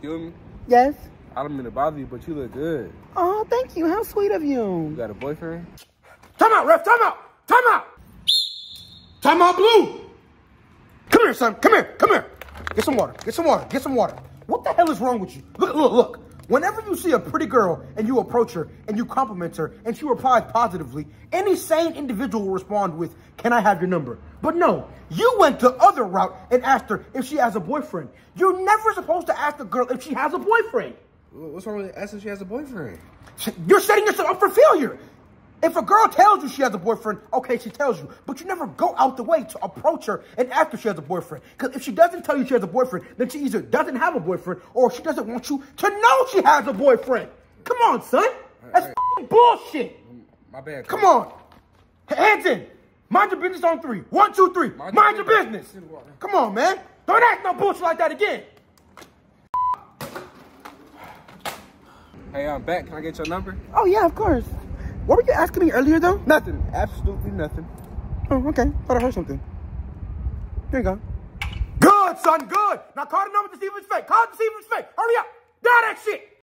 Excuse me? Yes. I don't mean to bother you, but you look good. Oh, thank you. How sweet of You you. got a boyfriend? Time out, ref. Time out. Time out. Time out, Blue. Come here, son. Come here. Come here. Get some water. Get some water. Get some water. What the hell is wrong with you? Look, look, look. Whenever you see a pretty girl and you approach her and you compliment her and she replies positively, any sane individual will respond with, Can I have your number? But no, you went the other route and asked her if she has a boyfriend. You're never supposed to ask a girl if she has a boyfriend. What's wrong with asking if she has a boyfriend? You're setting yourself up for failure. If a girl tells you she has a boyfriend, okay, she tells you, but you never go out the way to approach her and ask if she has a boyfriend. Because if she doesn't tell you she has a boyfriend, then she either doesn't have a boyfriend or she doesn't want you to know she has a boyfriend. Come on, son. That's right. fing bullshit. My bad. Come on. Hands in. Mind your business on three. One, two, three. Mind, Mind your your business. business. Come on, man. Don't act no bullshit like that again. Hey, I'm back. Can I get your number? Oh, yeah, of course. What were you asking me earlier, though? Nothing. Absolutely nothing. Oh, okay. Thought I heard something. Here you go. Good, son, good. Now call the number to see if it's fake. Call it to see if it's fake. Hurry up. Dial that shit.